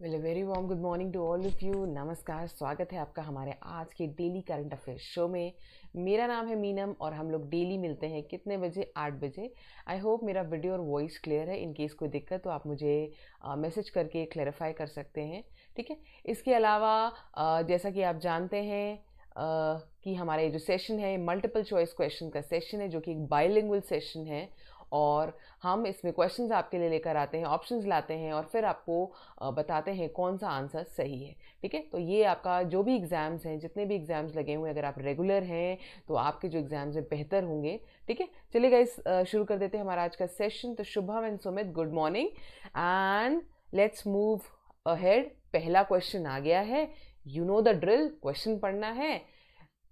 Well a very warm good morning to all of you नमस्कार स्वागत है आपका हमारे आज के डेली करंट अफेयर्स शो में। मेरा नाम है मीनम और हम लोग डेली मिलते हैं कितने बजे? आठ बजे। आई होप मेरा वीडियो और वॉइस क्लियर है। इन केस कोई दिक्कत तो आप मुझे मैसेज करके क्लैरिफाई कर सकते हैं। ठीक है? इसके अलावा uh, जैसा कि आप जानते हैं कि हमारे जो सेशन है मल्टीपल चॉइस क्वेश्चन का सेशन है जो कि एक बाइलिंगुअल सेशन है। और हम इसमें क्वेश्चंस आपके लिए लेकर आते हैं ऑप्शंस लाते हैं और फिर आपको बताते हैं कौन सा आंसर सही है, ठीक है? तो ये आपका जो भी एग्ज़ाम्स हैं, जितने भी एग्ज़ाम्स लगे हुए हैं, अगर आप रेगुलर हैं तो आपके जो एग्ज़ाम्स हैं, बेहतर होंगे, ठीक है? चलिए गाइस शुरू कर देते हैं हमारा आज का सेशन तो Shubham and Sumit good morning and let's move ahead पहला क्वेश्चन आ गया है। You know the drill question पढ़ना है।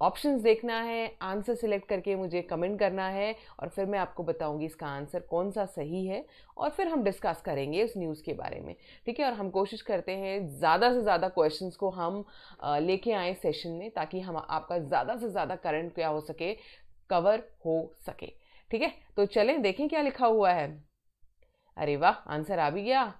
ऑप्शंस देखना है, आंसर सिलेक्ट करके मुझे कमेंट करना है और फिर मैं आपको बताऊँगी इसका आंसर कौन सा सही है और फिर हम डिस्कस करेंगे उस न्यूज़ के बारे में, ठीक है? और हम कोशिश करते हैं ज़्यादा से ज़्यादा क्वेश्चंस को हम लेके आए सेशन में ताकि हम, आपका ज़्यादा से ज़्यादा करंट क्या हो सके कवर हो सके, ठीक है? तो चलें, देखें क्या लिखा हुआ है। अरे वाह, आंसर आ भी गया।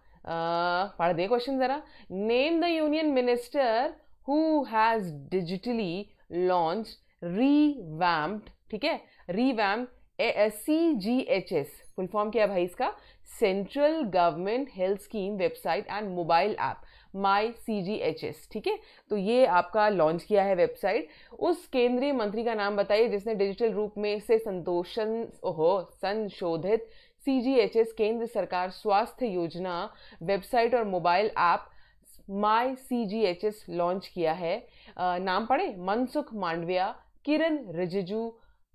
पढ़ दे क्वेश्चन ज़रा। Name the union minister who has digitally launch revamped ठीक है? Revamp C G H S full form क्या है भाई इसका? Central government health scheme website and mobile app my C G H S ठीक है? तो ये आपका लॉन्च किया है वेबसाइट उस केंद्रीय मंत्री का नाम बताइए जिसने डिजिटल रूप में से संतोषन, ओहो, संशोधित सी जी एच एस केंद्र सरकार स्वास्थ्य योजना वेबसाइट और mobile app my C G H S launch किया है। नाम पढ़े? मनसुख मांडविया, किरण रिजिजू,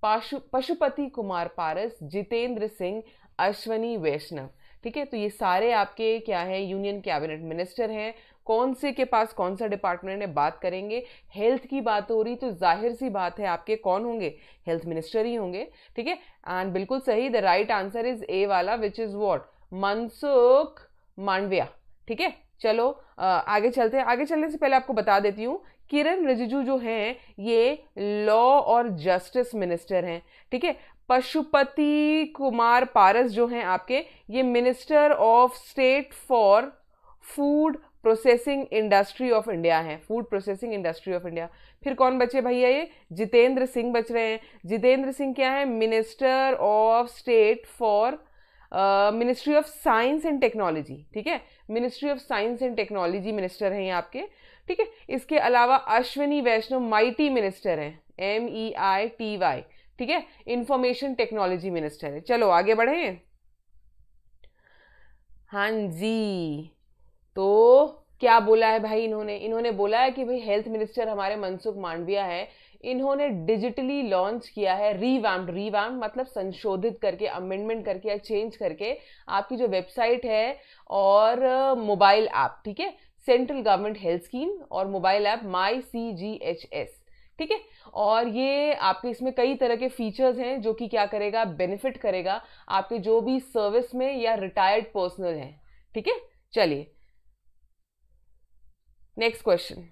पाशु, पशुपति कुमार पारस, जितेंद्र सिंह, अश्वनी वैष्णव। ठीक है तो ये सारे आपके क्या है? यूनियन कैबिनेट मिनिस्टर हैं। कौन से के पास कौन सा डिपार्टमेंट है? बात करेंगे। हेल्थ की बात हो रही तो ज़ाहिर सी बात है आपके कौन होंगे? हेल्थ मिनिस्टर ही होंगे। ठीक है? एंड बिल्कुल सही the right answer is A वाला which is what Mansukh Mandaviya. ठीक है? चलो आगे चलते हैं। आगे चलने से पहले आपको बता देती हूँ, किरण रिजिजू जो हैं, ये लॉ और जस्टिस मिनिस्टर हैं, ठीक है? पशुपति कुमार पारस जो हैं आपके, ये minister of state for food processing industry of India है, food processing industry of India. फिर कौन बचे भैया ये? जितेंद्र सिंह बच रहे हैं। जितेंद्र सिंह क्या है? Minister of state for ministry of science and technology ठीक है? Ministry of science and technology minister हैं ये आपके, ठीक है? इसके अलावा अश्विनी वैष्णव माइटी मिनिस्टर हैं M E I T Y ठीक है? इंफॉर्मेशन टेक्नोलॉजी मिनिस्टर है। चलो, आगे बढ़े। हाँ जी तो क्या बोला है भाई इन्होंने? इन्होंने बोला है कि भाई हेल्थ मिनिस्टर हमारे मनसुख मांडविया है इन्होंने डिजिटली लॉन्च किया है रीवैम्प रीवैम्प मतलब संशोधित करके अमेंडमेंट करके या चेंज करके आपकी जो वेबसाइट है और मोबाइल ऐप ठीक है? सेंट्रल गवर्नमेंट हेल्थ स्कीम और mobile app my C G H S ठीक है? और ये आपके इसमें कई तरह के फीचर्स हैं जो कि क्या करेगा? बेनिफिट करेगा आपके जो भी सर्विस में या रिटायर्ड पर्सनल हैं, ठीक है? चलिए। नेक्स्ट क्वेश्चन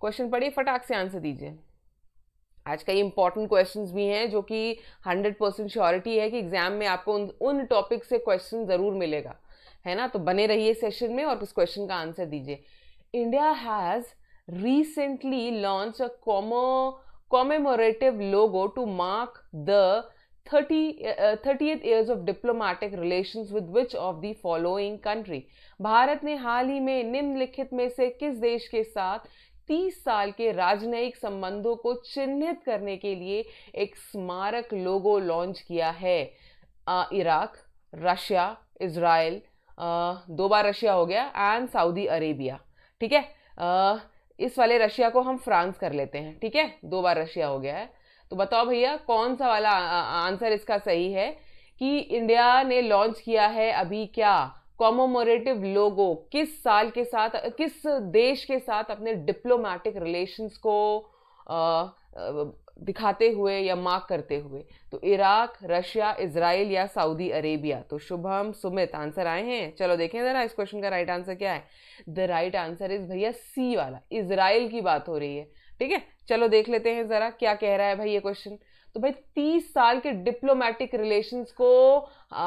क्वेश्चन पढ़िए फटाक से आंसर दीजिए। आज कई इंपॉर्टेंट क्वेश्चन भी हैं जो कि 100 परसेंट श्योरिटी है कि एग्ज़ाम में आपको उन उन टॉपिक से क्वेश्चन ज़रूर मिलेगा। है ना? तो बने रहिए सेशन में और उस क्वेश्चन का आंसर दीजिए। India has recently launched a commemorative logo to mark the 30, uh, 30th years of diplomatic relations with which of the following country? Bharat ने हाल ही में निम्नलिखित में से किस देश के साथ तीस साल के राजनयिक संबंधों को चिन्हित करने के लिए एक स्मारक लोगो लॉन्च किया है। इराक, रशिया इसराइल दो बार रशिया हो गया एंड सऊदी अरेबिया ठीक है? इस वाले रशिया को हम फ्रांस कर लेते हैं। ठीक है? दो बार रशिया हो गया है। तो बताओ भैया, कौन सा वाला आंसर इसका सही है कि इंडिया ने लॉन्च किया है अभी क्या? कॉमोमोरेटिव लोगो किस साल के साथ किस देश के साथ अपने डिप्लोमेटिक रिलेशंस को आ, दिखाते हुए या मार्क करते हुए? तो इराक रशिया इसराइल या सऊदी अरेबिया? तो शुभम सुमित आंसर आए हैं। चलो देखें ज़रा इस क्वेश्चन का राइट आंसर क्या है? द राइट आंसर इज़ भैया सी वाला। इसराइल की बात हो रही है। ठीक है? चलो देख लेते हैं ज़रा क्या कह रहा है भाई ये क्वेश्चन तो भाई तीस साल के डिप्लोमेटिक रिलेशंस को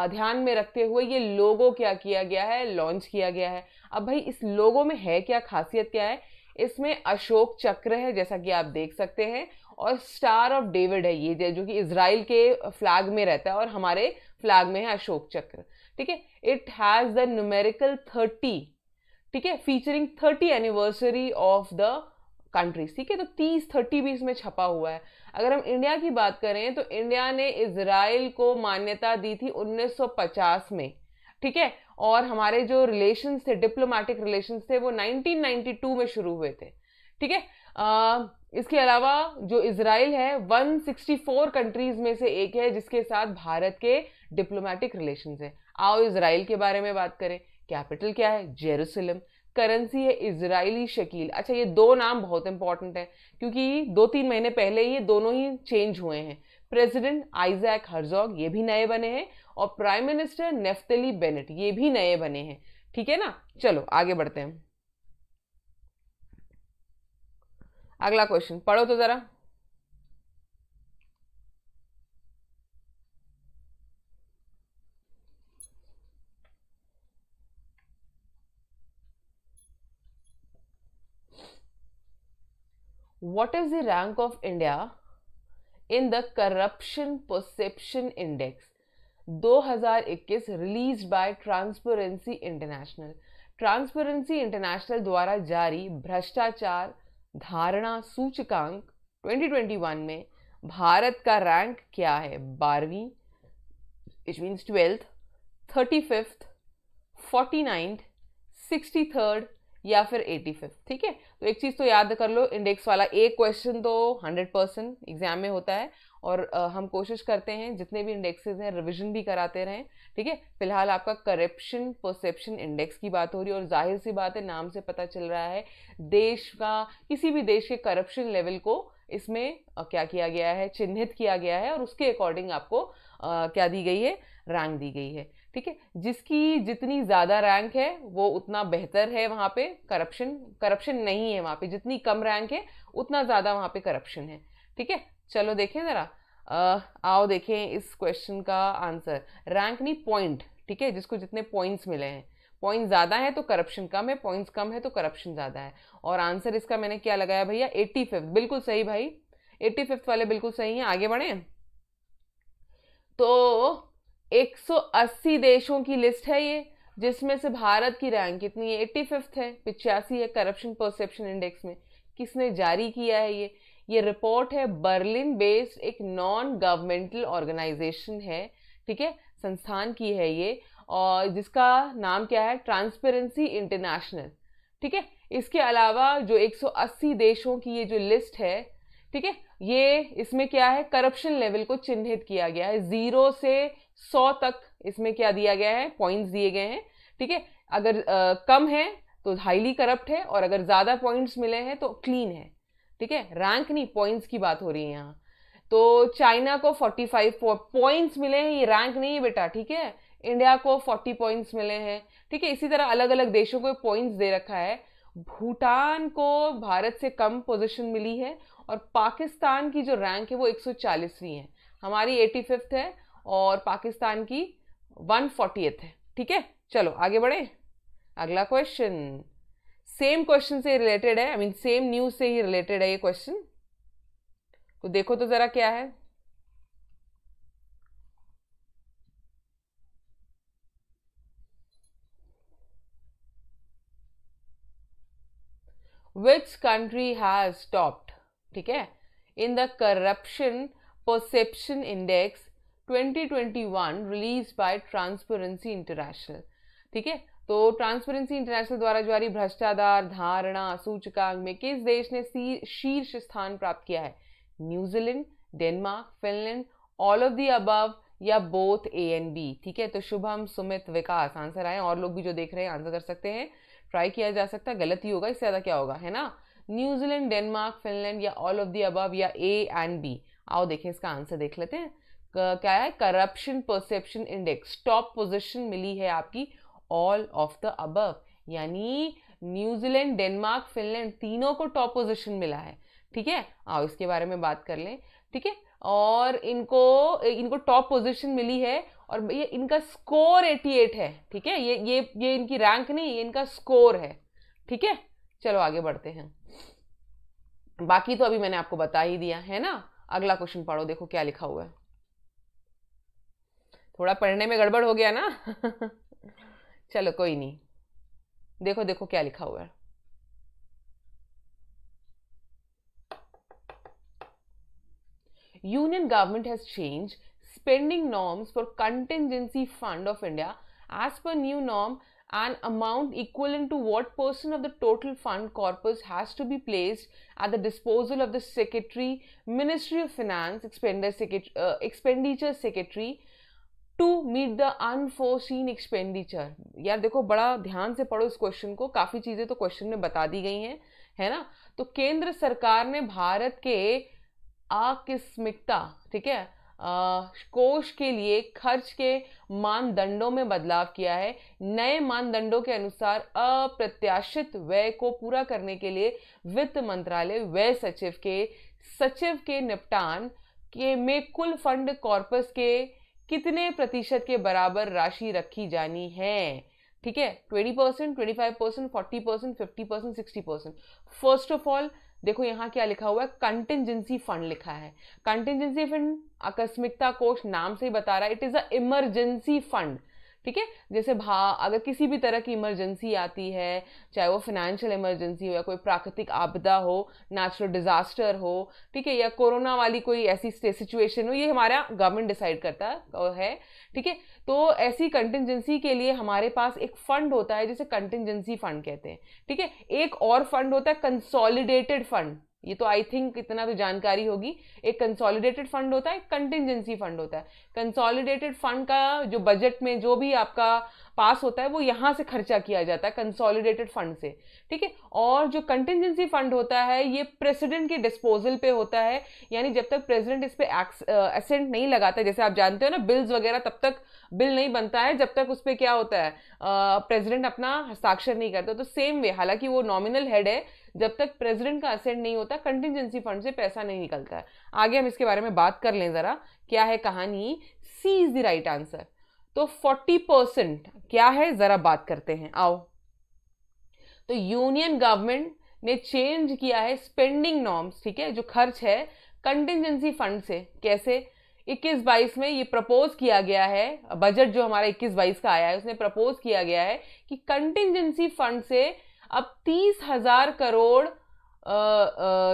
ध्यान में रखते हुए ये लोगो क्या किया गया है? लॉन्च किया गया है. अब भाई इस लोगो में है क्या? खासियत क्या है? इसमें अशोक चक्र है, जैसा कि आप देख सकते हैं, और स्टार ऑफ़ डेविड है ये, जो कि इसराइल के फ्लैग में रहता है और हमारे फ्लैग में है अशोक चक्र. ठीक है? It has the numerical thirty ठीक है? Featuring thirty anniversary of the countries ठीक है? तो तीस थर्टी भी इसमें छपा हुआ है। अगर हम इंडिया की बात करें तो इंडिया ने इसराइल को मान्यता दी थी 1950 में, ठीक है? और हमारे जो रिलेशन थे डिप्लोमेटिक रिलेशन थे, वो 1992 में शुरू हुए थे, ठीक है? इसके अलावा जो इसराइल है 164 कंट्रीज़ में से एक है, जिसके साथ भारत के डिप्लोमेटिक रिलेशन है। आओ इसराइल के बारे में बात करें। कैपिटल क्या है? जेरूसलम करेंसी है इजरायली शकील अच्छा ये दो नाम बहुत इंपॉर्टेंट है, क्योंकि दो तीन महीने पहले ये दोनों ही चेंज हुए हैं। प्रेसिडेंट आइजैक हर्जॉग ये भी नए बने हैं, और प्राइम मिनिस्टर नेफ्तली बेनेट ये भी नए बने हैं। ठीक है ना? चलो, आगे बढ़ते हैं अगला क्वेश्चन पढ़ो तो जरा। What is the rank of India in the Corruption Perception Index 2021 released by Transparency International transparency international द्वारा जारी भ्रष्टाचार धारणा सूचकांक 2021 में भारत का रैंक क्या है बारहवीं it means twelfth thirty fifth forty ninth sixty third या फिर एटी फिफ्थ ठीक है? तो एक चीज़ तो याद कर लो इंडेक्स वाला एक क्वेश्चन तो हंड्रेड परसेंट एग्ज़ाम में होता है और हम कोशिश करते हैं, जितने भी इंडेक्सेस हैं रिविजन भी कराते रहें, ठीक है? फ़िलहाल आपका करप्शन परसेप्शन इंडेक्स की बात हो रही है और ज़ाहिर सी बात है, नाम से पता चल रहा है, देश का, किसी भी देश के करप्शन लेवल को इसमें क्या किया गया है, चिन्हित किया गया है और उसके अकॉर्डिंग आपको क्या दी गई है? रैंक दी गई है। ठीक है? जिसकी जितनी ज़्यादा रैंक है, वो उतना बेहतर है वहाँ पे। करप्शन करप्शन नहीं है वहाँ पे। जितनी कम रैंक है, उतना ज़्यादा वहाँ पे करप्शन है। ठीक है? चलो देखें ज़रा। आओ देखें इस क्वेश्चन का आंसर रैंक नहीं पॉइंट ठीक है? जिसको जितने पॉइंट्स मिले हैं। पॉइंट ज़्यादा है तो करप्शन कम है। पॉइंट्स कम है तो करप्शन ज़्यादा है। और आंसर इसका मैंने क्या लगाया भैया? एट्टी फिफ्थ बिल्कुल सही भाई। एट्टी फिफ्थ वाले बिल्कुल सही हैं। आगे बढ़े। तो 180 देशों की लिस्ट है ये, जिसमें से भारत की रैंक कितनी है? एट्टी फिफ्थ है, पिचासी है करप्शन परसेप्शन इंडेक्स में। किसने जारी किया है ये? ये रिपोर्ट है बर्लिन बेस्ड, एक नॉन गवर्नमेंटल ऑर्गेनाइजेशन है, ठीक है? संस्थान की है ये, और जिसका नाम क्या है? ट्रांसपेरेंसी इंटरनेशनल ठीक है? इसके अलावा जो 180 देशों की ये जो लिस्ट है, ठीक है? ये इसमें क्या है? करप्शन लेवल को चिन्हित किया गया है। ज़ीरो से सौ तक इसमें क्या दिया गया है? पॉइंट्स दिए गए हैं। ठीक है? अगर आ, कम है तो हाईली करप्ट है और अगर ज़्यादा पॉइंट्स मिले हैं तो क्लीन है। ठीक है? रैंक नहीं पॉइंट्स की बात हो रही है यहाँ। तो चाइना को 45 पॉइंट्स मिले हैं ये रैंक नहीं है बेटा ठीक है? इंडिया को 40 पॉइंट्स मिले हैं। ठीक है? इसी तरह अलग अलग देशों को पॉइंट्स दे रखा है। भूटान को भारत से कम पोजीशन मिली है और पाकिस्तान की जो रैंक है वो 140वीं है। हमारी एटी है और पाकिस्तान की वन है। ठीक है? चलो, आगे बढ़े। अगला क्वेश्चन सेम क्वेश्चन से रिलेटेड है। आई मीन सेम न्यूज़ से ही रिलेटेड है ये क्वेश्चन तो देखो तो जरा क्या है। विच कंट्री हैज़ स्टॉप्ड ठीक है? In the corruption perception index 2021 release by transparency international ठीक है? तो ट्रांसपेरेंसी इंटरनेशनल द्वारा जारी भ्रष्टाचार, धारणा, सूचकांक में किस देश ने शीर्ष स्थान प्राप्त किया है? New Zealand, Denmark, Finland all of the above या बोथ ए एन बी ठीक है? तो शुभम, सुमित, विकास आंसर आए और लोग भी जो देख रहे हैं आंसर कर सकते हैं। ट्राई किया जा सकता है, गलत ही होगा, इससे ज़्यादा क्या होगा, है ना? न्यूजीलैंड, डेनमार्क, फिनलैंड या ऑल ऑफ़ दी अबव या ए एंड बी आओ देखें, इसका आंसर देख लेते हैं। क्या है corruption perception index top position मिली है आपकी ऑल ऑफ़ द अबव यानी न्यूजीलैंड डेनमार्क फिनलैंड तीनों को टॉप पोजीशन मिला है, ठीक है? आओ इसके बारे में बात कर लें, ठीक है? और इनको इनको टॉप पोजीशन मिली है और ये इनका स्कोर 88 है, ठीक है? ये ये ये इनकी रैंक नहीं, ये इनका स्कोर है, ठीक है? चलो आगे बढ़ते हैं। बाकी तो अभी मैंने आपको बता ही दिया, है ना? अगला क्वेश्चन पढ़ो, देखो क्या लिखा हुआ है। थोड़ा पढ़ने में गड़बड़ हो गया ना? चलो, कोई नहीं। देखो देखो क्या लिखा हुआ है। Union government has change spending norms for contingency fund of India as per new norm and amount equal in to what percent of the total fund corpus has to be placed at the disposal of the secretary ministry of finance expend expenditure secretary to meet the unforeseen expenditure यार देखो, बड़ा ध्यान से पढ़ो इस question को। काफ़ी चीज़ें तो क्वेश्चन में बता दी गई हैं, है ना? तो केंद्र सरकार ने भारत के आकस्मिकता, ठीक है कोष के लिए खर्च के मानदंडों में बदलाव किया है। नए मानदंडों के अनुसार अप्रत्याशित व्यय को पूरा करने के लिए वित्त मंत्रालय, व्यय सचिव के सचिव के निपटान के में कुल फंड कॉर्पस के कितने प्रतिशत के बराबर राशि रखी जानी है? ठीक है twenty percent twenty five percent forty percent fifty percent sixty percent first of all देखो यहाँ क्या लिखा हुआ है कंटेंजेंसी फंड लिखा है। कंटेंजेंसी फंड आकस्मिकता कोष नाम से ही बता रहा है। It is a emergency fund ठीक है? जैसे भा, अगर किसी भी तरह की इमरजेंसी आती है, चाहे वो फाइनेंशियल इमरजेंसी हो या कोई प्राकृतिक आपदा हो नेचुरल डिजास्टर हो, ठीक है? या कोरोना वाली कोई ऐसी सिचुएशन हो, ये हमारा गवर्नमेंट डिसाइड करता है, ठीक है? तो ऐसी कंटिजेंसी के लिए हमारे पास एक फंड होता है, जिसे कंटिजेंसी फंड कहते हैं, ठीक है? एक और फंड होता है कंसोलिडेटेड फंड ये तो आई थिंक इतना तो जानकारी होगी। एक कंसोलिडेटेड फंड होता है, एक कंटिजेंसी फंड होता है। कंसोलिडेटेड फंड का जो बजट में जो भी आपका पास होता है, वो यहाँ से खर्चा किया जाता है कंसोलिडेटेड फंड से। ठीक है? और जो कंटिजेंसी फंड होता है, ये प्रेसिडेंट के डिस्पोजल पे होता है। यानी जब तक प्रेसिडेंट इस पर एसेंट नहीं लगाता, जैसे आप जानते हो ना बिल्स वगैरह तब तक बिल नहीं बनता है जब तक उस पर क्या होता है प्रेसिडेंट अपना हस्ताक्षर नहीं करता। तो सेम वे हालाँकि वो नॉमिनल हेड है, जब तक प्रेसिडेंट का असेंट नहीं होता कंटिजेंसी फंड से पैसा नहीं निकलता है। आगे हम इसके बारे में बात कर लें जरा, क्या है कहानी? C is the right answer तो 40 परसेंट क्या है? जरा बात करते हैं। आओ। तो यूनियन गवर्नमेंट ने चेंज किया है स्पेंडिंग नॉर्म्स ठीक है? जो खर्च है कंटिजेंसी फंड से। कैसे? 21-22 में ये प्रपोज किया गया है बजट जो हमारा 21-22 का आया है, उसने प्रपोज किया गया है कि कंटिजेंसी फंड से अब तीस हज़ार करोड़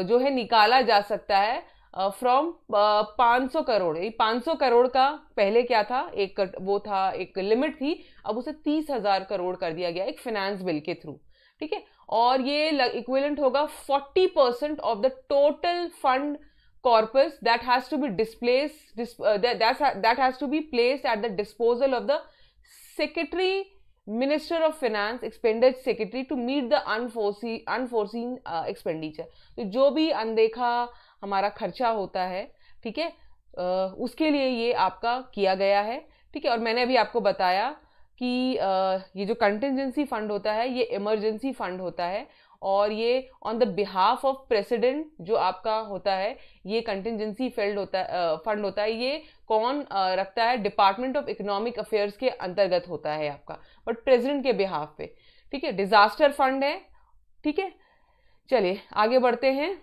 जो है निकाला जा सकता है फ्रॉम पाँच सौ करोड़। ये पाँच सौ करोड़ का पहले क्या था? एक वो था, एक लिमिट थी, अब उसे तीस हज़ार करोड़ कर दिया गया एक फाइनेंस बिल के थ्रू ठीक है? और ये इक्विवेलेंट होगा forty percent of the total fund corpus that has to be displace that has to be placed at the disposal of the secretary minister of finance expenditure secretary to meet the unforesee unforeseen expenditure तो जो भी अनदेखा हमारा खर्चा होता है ठीक है uh, उसके लिए ये आपका किया गया है ठीक है और मैंने अभी आपको बताया कि uh, ये जो कंटिजेंसी फंड होता है ये इमरजेंसी फंड होता है और ये on the behalf of president जो आपका होता है, ये कंटिजेंसी फ़ील्ड होता है फंड होता है, ये कौन रखता है? डिपार्टमेंट ऑफ़ इकोनॉमिक अफेयर्स के अंतर्गत होता है आपका बट प्रेसिडेंट के बिहाफ पे। ठीक है? डिजास्टर फंड है। ठीक है? चलिए, आगे बढ़ते हैं।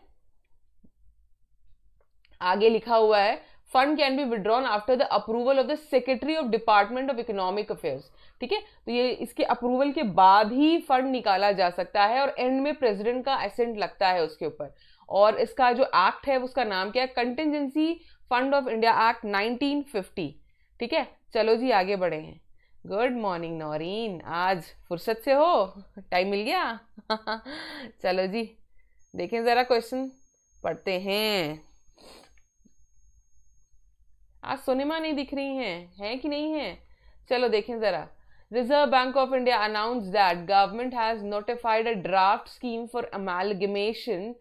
आगे लिखा हुआ है fund can be withdrawn after the approval of the secretary of department of economic affairs ठीक है? तो ये इसके अप्रूवल के बाद ही फंड निकाला जा सकता है और एंड में प्रेसिडेंट का एसेंट लगता है उसके ऊपर। और इसका जो एक्ट है, उसका नाम क्या है? Contingency fund of India act 1950 ठीक है? चलो जी, आगे बढ़े हैं। गुड मॉर्निंग नौरीन आज फुर्सत से हो? टाइम मिल गया? चलो जी, देखें ज़रा क्वेश्चन पढ़ते हैं। आज सोनेमा नहीं दिख रही हैं, है कि नहीं है? चलो देखें जरा। Reserve bank of India announce that government has notified a draft scheme for amalgamation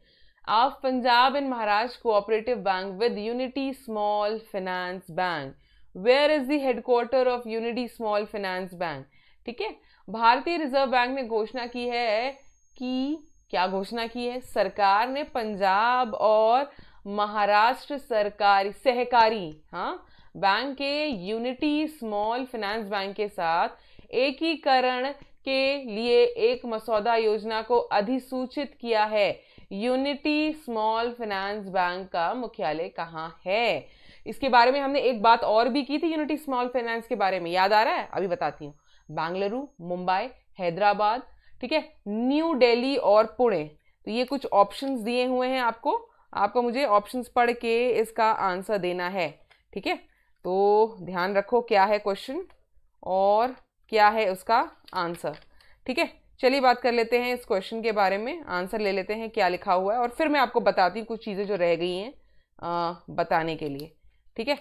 of Punjab and Maharashtra cooperative bank with unity small finance bank where is दॉर्टर of unity small finance bank ठीक है? भारतीय reserve bank ने घोषणा की है कि, क्या घोषणा की है? सरकार ने पंजाब और महाराष्ट्र सरकारी, सहकारी हाँ बैंक के यूनिटी स्मॉल फाइनेंस बैंक के साथ एकीकरण के लिए एक मसौदा योजना को अधिसूचित किया है। यूनिटी स्मॉल फाइनेंस बैंक का मुख्यालय कहाँ है? इसके बारे में हमने एक बात और भी की थी यूनिटी स्मॉल फाइनेंस के बारे में। याद आ रहा है? अभी बताती हूँ। बेंगलुरु मुंबई हैदराबाद ठीक है? न्यू दिल्ली और पुणे तो ये कुछ ऑप्शंस दिए हुए हैं आपको। आपको मुझे ऑप्शंस पढ़ के इसका आंसर देना है, ठीक है? तो ध्यान रखो क्या है क्वेश्चन और क्या है उसका आंसर ठीक है? चलिए बात कर लेते हैं इस क्वेश्चन के बारे में। आंसर ले लेते हैं क्या लिखा हुआ है और फिर मैं आपको बताती हूँ कुछ चीज़ें जो रह गई हैं बताने के लिए, ठीक है?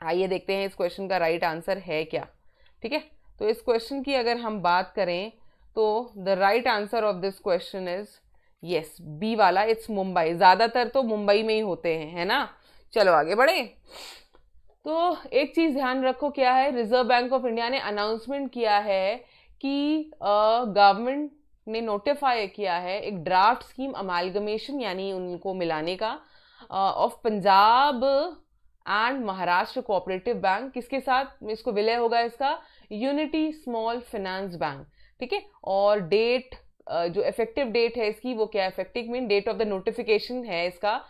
आइए देखते हैं इस क्वेश्चन का राइट आंसर है क्या, ठीक है? तो इस क्वेश्चन की अगर हम बात करें तो the right answer of this question is yes B वाला इट्स मुंबई ज़्यादातर तो मुंबई में ही होते हैं, है ना? चलो आगे बढ़े। तो एक चीज़ ध्यान रखो, क्या है? रिज़र्व बैंक ऑफ़ इंडिया ने अनाउंसमेंट किया है कि गवर्नमेंट ने नोटिफाई किया है एक ड्राफ्ट स्कीम अमालगमेशन यानी उनको मिलाने का of Punjab and Maharashtra cooperative bank किसके साथ? इसको विलय होगा इसका? यूनिटी स्मॉल फाइनेंस बैंक ठीक है? और डेट जो इफ़ेक्टिव डेट है इसकी वो क्या effective mean date of the notification है इसका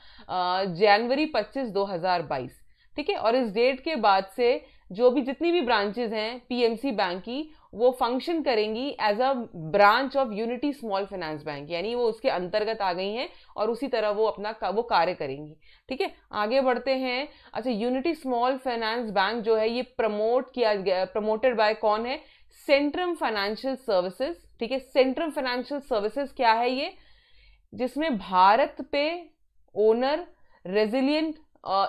जनवरी पच्चीस दो हज़ार बाईस। ठीक है? और इस डेट के बाद से जो भी जितनी भी ब्रांचेज हैं पीएमसी बैंक की वो फ़ंक्शन करेंगी as a branch of unity small finance bank यानी वो उसके अंतर्गत आ गई हैं और उसी तरह वो अपना का, वो कार्य करेंगी। ठीक है? आगे बढ़ते हैं। अच्छा यूनिटी स्मॉल फाइनेंस बैंक जो है ये प्रमोट किया गया प्रमोटेड बाय कौन है? सेंट्रम फाइनेंशियल सर्विसेज़ ठीक है सेंट्रम फाइनेंशियल सर्विसेज़ क्या है ये? जिसमें भारत पे ओनर रेजिलियंट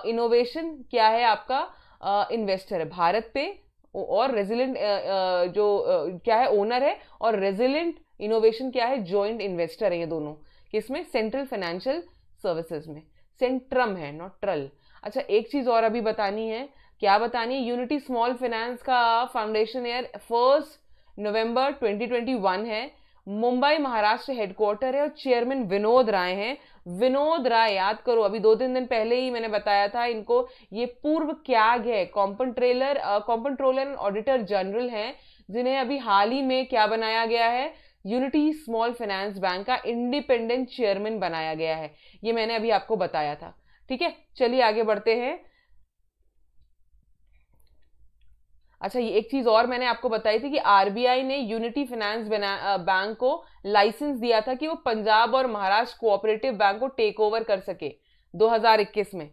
इनोवेशन क्या है आपका? इन्वेस्टर है। भारत पे और रेजिलेंट जो क्या है? ओनर है और रेजिलेंट इनोवेशन क्या है? जॉइंट इन्वेस्टर है ये दोनों। किसमें? सेंट्रल फाइनेंशियल सर्विसेज़ में। सेंट्रम है नॉट ट्रल अच्छा एक चीज़ और अभी बतानी है। क्या बतानी है? यूनिटी स्मॉल फाइनेंस का फाउंडेशन ईयर फ़र्स्ट नवंबर 2021 है। मुंबई महाराष्ट्र हेडक्वार्टर है और चेयरमैन विनोद राय हैं। विनोद राय, याद करो, अभी दो तीन दिन पहले ही मैंने बताया था इनको। ये पूर्व क्याग है। कॉम्पनट्रेलर कॉम्पनट्रोलर ऑडिटर जनरल हैं, जिन्हें अभी हाल ही में क्या बनाया गया है? यूनिटी स्मॉल फाइनेंस बैंक का इंडिपेंडेंट चेयरमैन बनाया गया है। ये मैंने अभी आपको बताया था। ठीक है? चलिए आगे बढ़ते हैं। अच्छा ये एक चीज़ और मैंने आपको बताई थी कि आरबीआई ने यूनिटी फाइनेंस बैंक को लाइसेंस दिया था कि वो पंजाब और महाराष्ट्र कोऑपरेटिव बैंक को टेक ओवर कर सके 2021 में।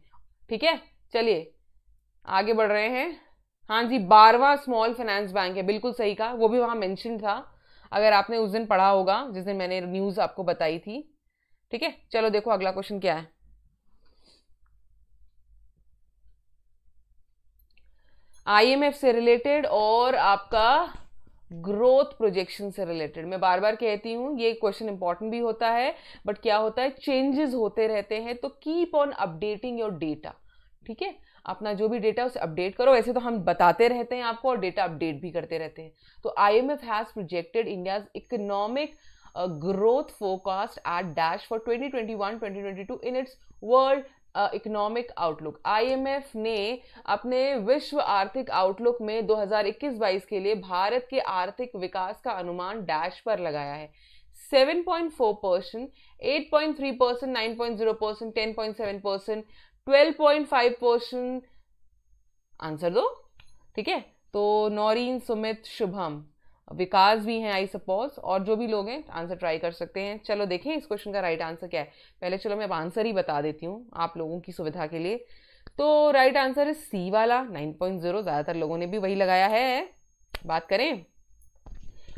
ठीक है? चलिए, आगे बढ़ रहे हैं। हाँ जी बारवा स्मॉल फाइनेंस बैंक है, बिल्कुल सही कहा, वो भी वहाँ मेंशन था। अगर आपने उस दिन पढ़ा होगा, जिस दिन मैंने न्यूज़ आपको बताई थी। ठीक है? चलो देखो अगला क्वेश्चन क्या है। आईएमएफ से रिलेटेड और आपका ग्रोथ प्रोजेक्शन से रिलेटेड मैं बार बार कहती हूँ, ये क्वेश्चन इंपॉर्टेंट भी होता है बट क्या होता है चेंजेस होते रहते हैं तो keep on updating your data ठीक है? अपना जो भी डेटा उसे अपडेट करो। ऐसे तो हम बताते रहते हैं आपको और डेटा अपडेट भी करते रहते हैं। तो I M F has projected India economic growth forecast at dash for 2021 2022 in its world economic outlook IMF ने अपने विश्व आर्थिक आउटलुक में 2021-22 के लिए भारत के आर्थिक विकास का अनुमान डैश पर लगाया है। 7.4 percent eight point three percent nine point zero percent ten point seven percent twelve point five percent answer दो। ठीक है? तो नौरीन सुमित शुभम। विकास भी हैं आई सपोज़ और जो भी लोग हैं आंसर ट्राई कर सकते हैं। चलो देखें इस क्वेश्चन का राइट आंसर क्या है। पहले चलो मैं अब आंसर ही बता देती हूँ आप लोगों की सुविधा के लिए। तो राइट आंसर है सी वाला 9.0 ज़्यादातर लोगों ने भी वही लगाया है। बात करें।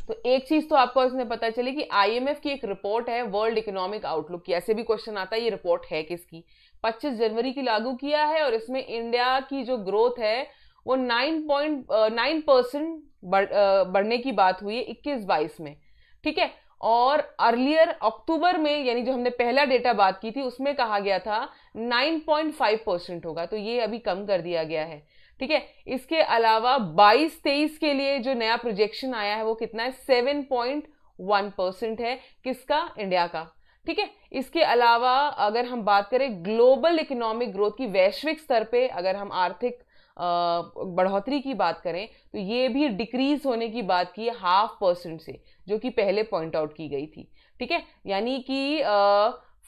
तो एक चीज़ तो आपको इसमें पता चली कि आईएमएफ की एक रिपोर्ट है वर्ल्ड इकोनॉमिक आउटलुक की। ऐसे भी क्वेश्चन आता है, ये रिपोर्ट है किसकी? 25 जनवरी की लागू किया है और इसमें इंडिया की जो ग्रोथ है, वो 9.9 परसेंट बढ़ने की बात हुई है इक्कीस बाईस में, ठीक है? और अर्लियर अक्टूबर में, यानी जो हमने पहला डेटा बात की थी, उसमें कहा गया था 9.5 परसेंट होगा तो ये अभी कम कर दिया गया है, ठीक है? इसके अलावा 22-23 के लिए जो नया प्रोजेक्शन आया है, वो कितना है? 7.1 परसेंट है, किसका? इंडिया का, ठीक है? इसके अलावा अगर हम बात करें ग्लोबल इकोनॉमिक ग्रोथ की वैश्विक स्तर पे, अगर हम आर्थिक बढ़ोतरी की बात करें तो ये भी डिक्रीज होने की बात की है हाफ़ परसेंट से, जो कि पहले पॉइंट आउट की गई थी। ठीक है? यानी कि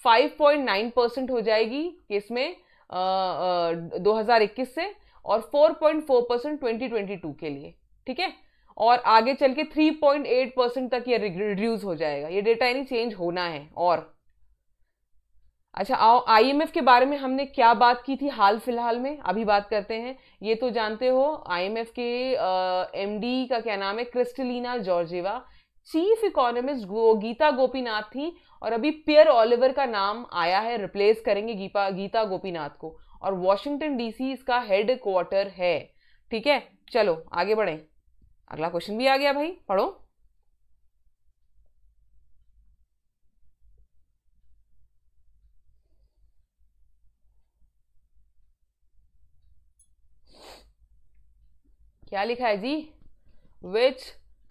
फाइव पॉइंट नाइन परसेंट हो जाएगी केस में दो हज़ार इक्कीस से, और four point four percent twenty twenty two के लिए। ठीक है? और आगे चल के थ्री पॉइंट एट परसेंट तक ये रिड्यूस हो जाएगा। ये डेटा यानी चेंज होना है, और अच्छा आओ आईएमएफ के बारे में हमने क्या बात की थी हाल फ़िलहाल में? अभी बात करते हैं। ये तो जानते हो आईएमएफ के एमडी का क्या नाम है? Kristalina Georgieva. Chief economist go, Gita Gopinath थी और अभी पियर ऑलिवर का नाम आया है रिप्लेस करेंगे गीता गीता गोपीनाथ को। और वॉशिंगटन डीसी इसका हेड क्वार्टर है। ठीक है? चलो आगे बढ़े। अगला क्वेश्चन भी आ गया भाई पढ़ो। क्या लिखा है जी? Which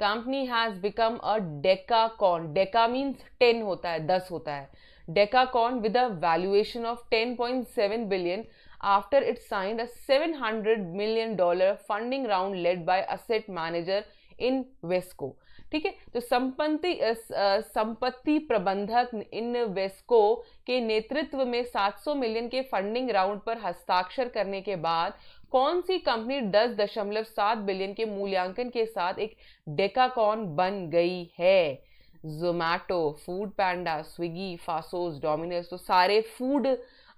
company has become a decacorn deca means ten होता है, दस होता है। Decacorn with a valuation of ten point seven billion after it signed a 700 million dollar funding round led by asset manager in Vesco. ठीक है? तो संपत्ति संपत्ति प्रबंधक इन वेस्को के नेतृत्व में 700 मिलियन के फंडिंग राउंड पर हस्ताक्षर करने के बाद कौन सी कंपनी 10.7 बिलियन के मूल्यांकन के साथ एक डेकाकॉन बन गई है? Zomato food panda Swiggy Faasos Domino's तो सारे फ़ूड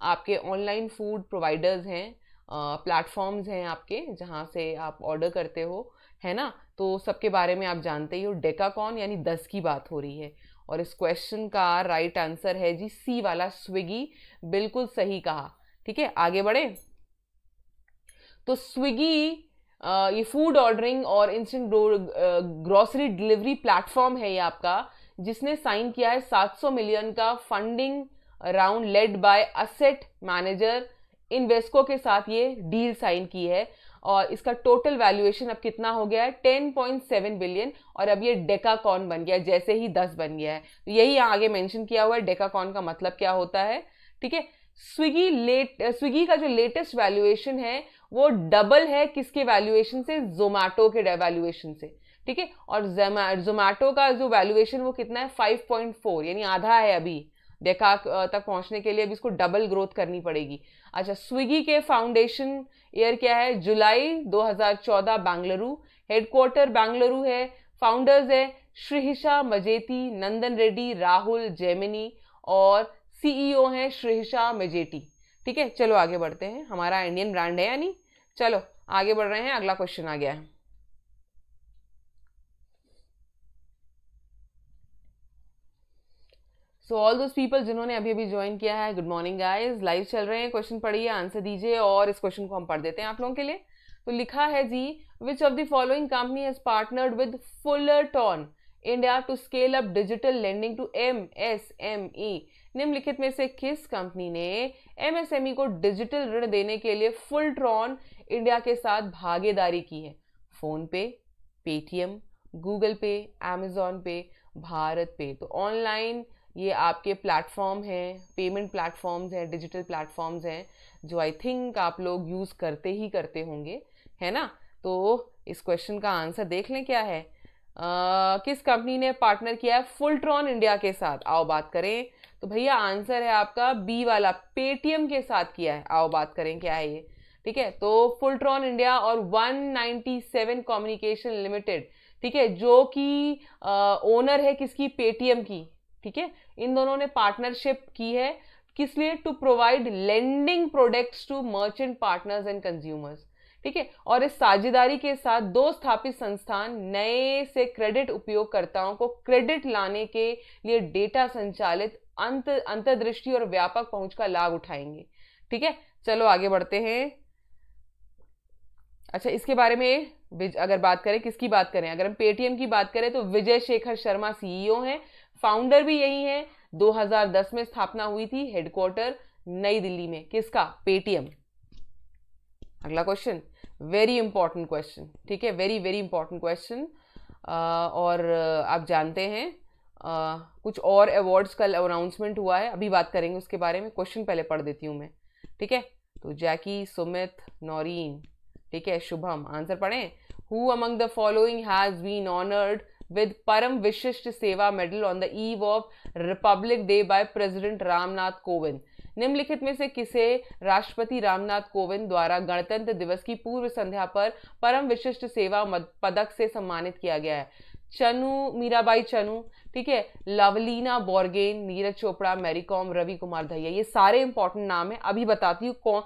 आपके ऑनलाइन फ़ूड प्रोवाइडर्स हैं प्लेटफॉर्म्स हैं आपके, जहाँ से आप ऑर्डर करते हो, है ना? तो सबके बारे में आप जानते ही हो, डेकाकॉन यानी दस की बात हो रही है। और इस क्वेश्चन का राइट right आंसर है जी सी वाला स्विगी बिल्कुल सही कहा। ठीक है, आगे बढ़े। तो स्विगी ये फ़ूड ऑर्डरिंग और इंस्टेंट ग्रोसरी डिलीवरी प्लेटफॉर्म है ये आपका, जिसने साइन किया है 700 मिलियन का funding round led by asset manager Invesco के साथ ये डील साइन की है। और इसका टोटल वैल्यूएशन अब कितना हो गया है? 10.7 बिलियन और अब ये डेकाकॉन बन गया जैसे ही 10 बन गया है। तो यही आगे मेंशन किया हुआ है डेकाकॉन का मतलब क्या होता है? ठीक है? स्विगी लेट स्विगी का जो लेटेस्ट वैल्यूएशन है वो डबल है किसके वैल्यूएशन से? जोमैटो के वैल्यूएशन से। ठीक है? और जोमैटो का जो वैल्यूएशन वो कितना है? 5.4 यानी आधा है अभी। डेका तक पहुँचने के लिए अभी इसको डबल ग्रोथ करनी पड़ेगी। अच्छा स्विगी के फाउंडेशन ईयर क्या है? जुलाई 2014 बेंगलुरु हेडक्वार्टर बेंगलुरु है। फाउंडर्स है श्रीहिषा मजेती नंदन रेड्डी राहुल जेमिनी और सीईओ हैं श्रीहिषा मजेटी ठीक है? चलो आगे बढ़ते हैं। हमारा इंडियन ब्रांड है यानी चलो, आगे बढ़ रहे हैं, अगला क्वेश्चन आ गया है। सो ऑल दोज पीपल जिन्होंने अभी अभी ज्वाइन किया है गुड मॉर्निंग गाइज़ लाइव चल रहे हैं क्वेश्चन पढ़िए आंसर दीजिए और इस क्वेश्चन को हम पढ़ देते हैं आप लोगों के लिए। तो लिखा है जी which of the following company has partnered with Fullerton India to scale up digital lending to M S M E निम्नलिखित में से किस कंपनी ने एमएसएमई e को डिजिटल ऋण देने के लिए फुल ट्रॉन इंडिया के साथ भागीदारी की है। फ़ोन पे पेटीएम गूगल पे एमेजॉन पे भारत पे। तो ऑनलाइन ये आपके प्लेटफॉर्म हैं पेमेंट प्लेटफॉर्म्स हैं डिजिटल प्लेटफॉर्म्स हैं जो आई थिंक आप लोग यूज़ करते ही करते होंगे है ना? तो इस क्वेश्चन का आंसर देख लें क्या है। आ, किस कंपनी ने पार्टनर किया है? फुलट्रॉन इंडिया के साथ। आओ बात करें। तो भैया आंसर है आपका बी वाला। पेटीएम के साथ किया है। आओ बात करें क्या है ये। ठीक है? तो फुलट्रॉन इंडिया और 197 कम्युनिकेशन लिमिटेड ठीक है? जो कि ओनर है किसकी? पेटीएम की, ठीक है? इन दोनों ने पार्टनरशिप की है। किस लिए? To provide lending products to merchant partners and consumers ठीक है? और इस साझेदारी के साथ दो स्थापित संस्थान नए से क्रेडिट उपयोगकर्ताओं को क्रेडिट लाने के लिए डेटा संचालित अंत, अंतर्दृष्टि और व्यापक पहुँच का लाभ उठाएँगे, ठीक है? चलो आगे बढ़ते हैं। अच्छा इसके बारे में अगर बात करें किसकी बात करें? अगर हम पेटीएम की बात करें तो विजय शेखर शर्मा सीईओ हैं फाउंडर भी यही है। 2010 में स्थापना हुई थी हेडक्वार्टर नई दिल्ली में। किसका? पेटीएम अगला क्वेश्चन वेरी इंपॉर्टेंट क्वेश्चन ठीक है? वेरी वेरी इंपॉर्टेंट क्वेश्चन और आप जानते हैं आ, कुछ और अवार्ड्स कल अनाउंसमेंट हुआ है। अभी बात करेंगे उसके बारे में। क्वेश्चन पहले पढ़ देती हूँ मैं। ठीक है? तो जैकी सुमित नौरीन ठीक है, शुभम, आंसर पढ़ें। Who among the following has been honoured with Param Vishisht Seva Medal on the eve of Republic Day by President Ramnath Kovind. निम्नलिखित में से किसे राष्ट्रपति रामनाथ कोविंद द्वारा गणतंत्र दिवस की पूर्व संध्या पर परम विशिष्ट सेवा पदक से सम्मानित किया गया है? चनू, मीराबाई चनू, ठीक है? लवलीना बोर्गेन, नीरज चोपड़ा, मैरी कॉम, रवि कुमार दहिया ये सारे इंपॉर्टेंट नाम है। अभी बताती हूँ कौन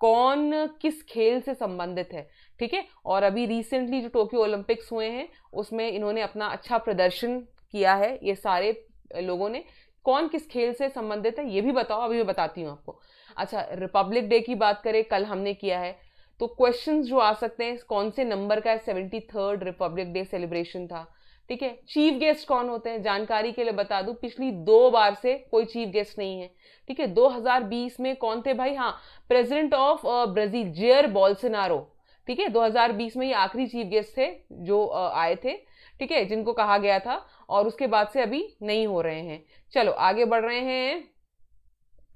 कौन किस खेल से संबंधित है, ठीक है? और अभी रिसेंटली जो टोक्यो ओलंपिक्स हुए हैं, उसमें इन्होंने अपना अच्छा प्रदर्शन किया है, ये सारे लोगों ने। कौन किस खेल से संबंधित है, ये भी बताओ, अभी मैं बताती हूँ आपको। अच्छा रिपब्लिक डे की बात करें, कल हमने किया है तो क्वेश्चंस जो आ सकते हैं, कौन से नंबर का है? Seventy third Republic Day celebration था। ठीक है? चीफ गेस्ट कौन होते हैं? जानकारी के लिए बता दूँ पिछली दो बार से कोई चीफ गेस्ट नहीं है। ठीक है? 2020 में कौन थे भाई? हाँ president of Brazil Jair Bolsonaro ठीक है? 2020 में ये आखिरी चीफ गेस्ट थे जो uh, आए थे। ठीक है? जिनको कहा गया था और उसके बाद से अभी नहीं हो रहे हैं। चलो आगे बढ़ रहे हैं।